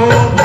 또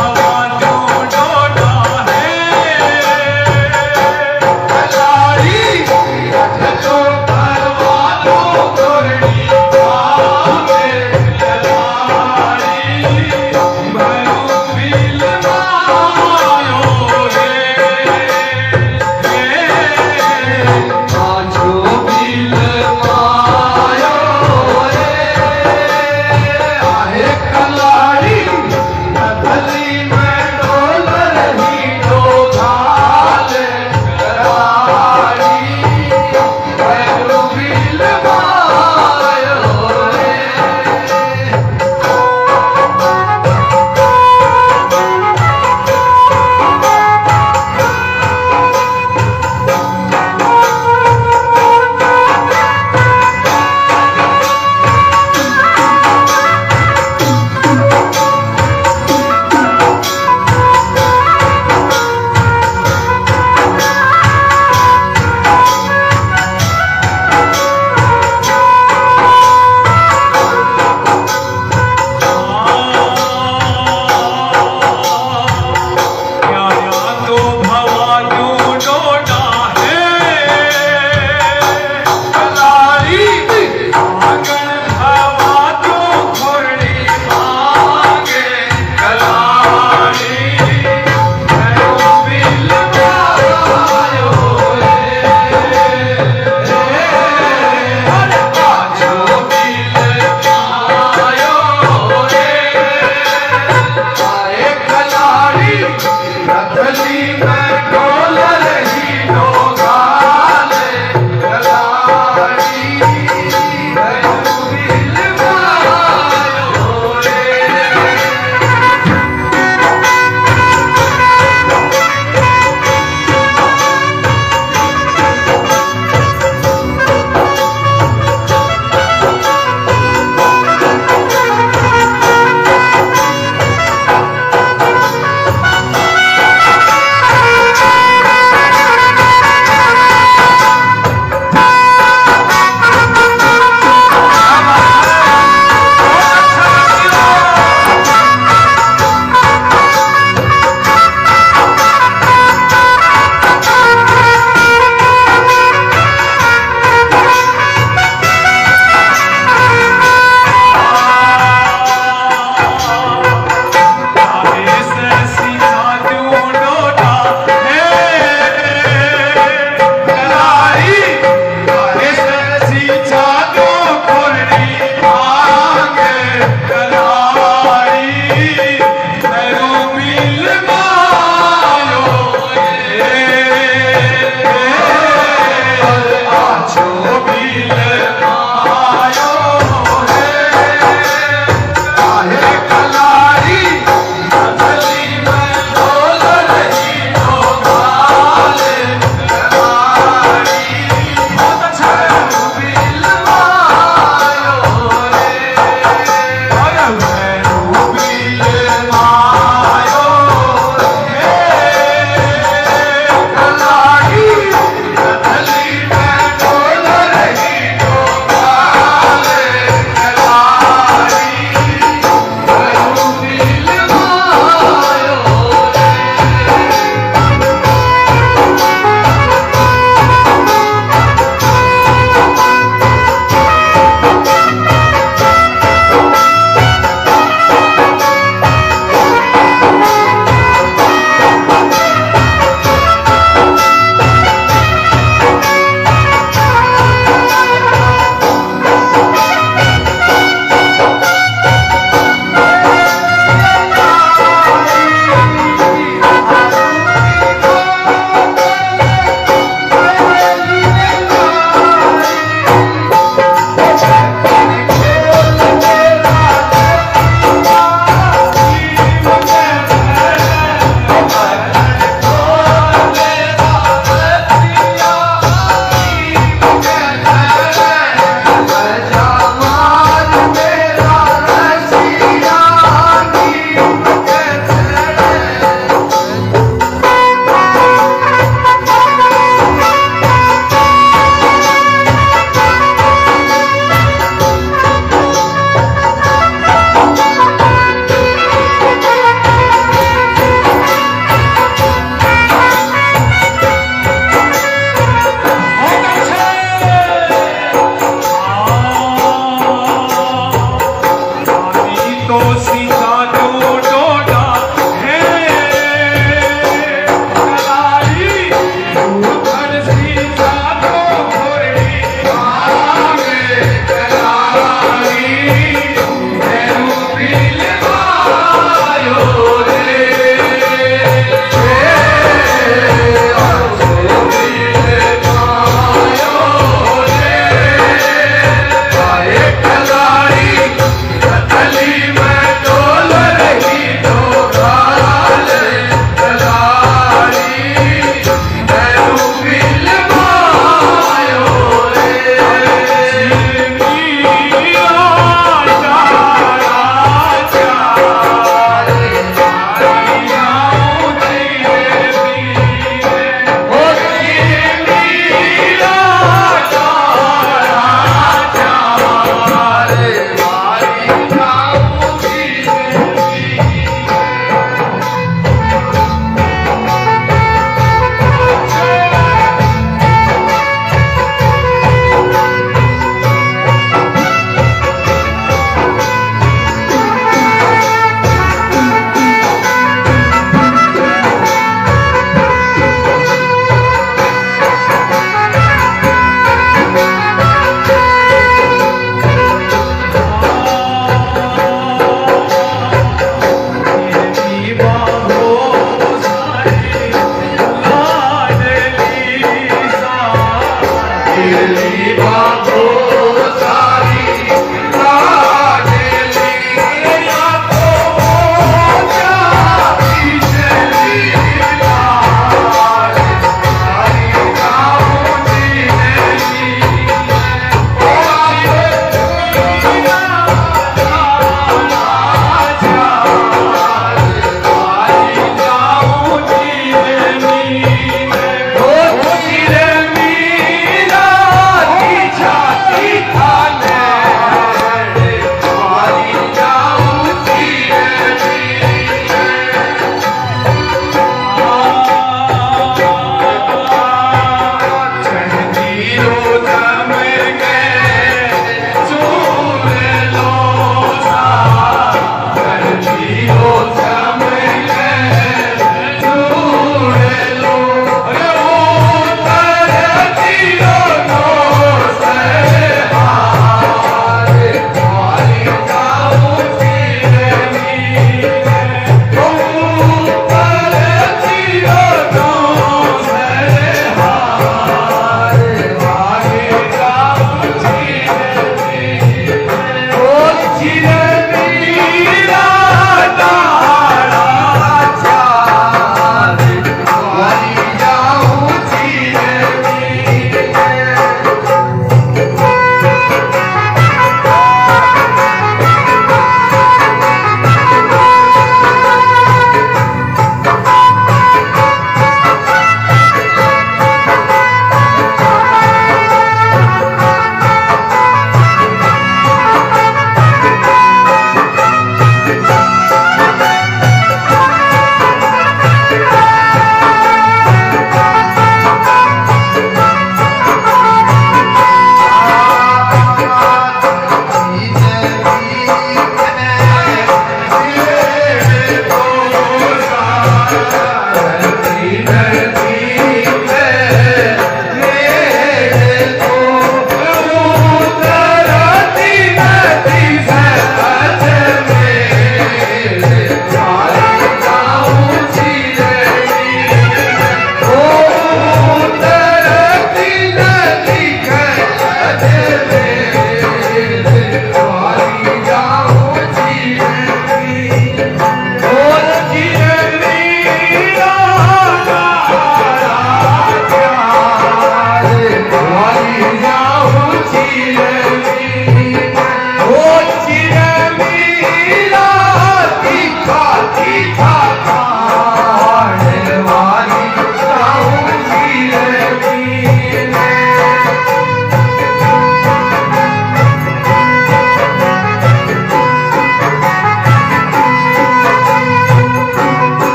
Chile.